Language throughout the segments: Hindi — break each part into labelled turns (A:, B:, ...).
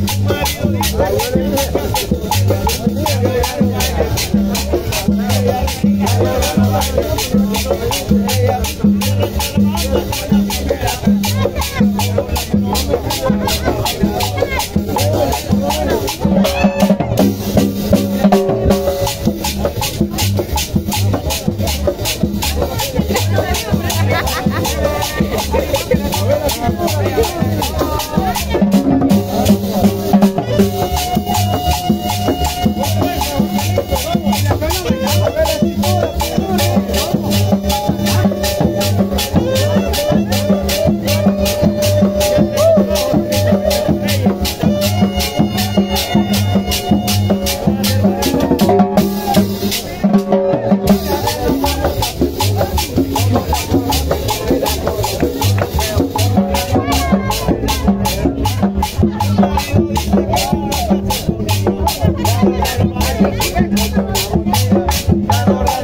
A: Mario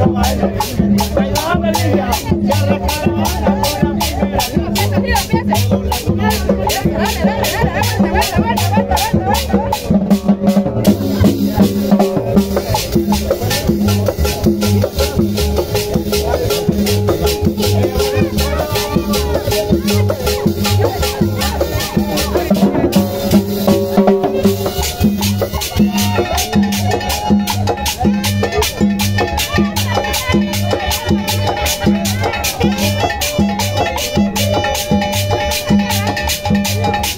A: Dale, dale, dale,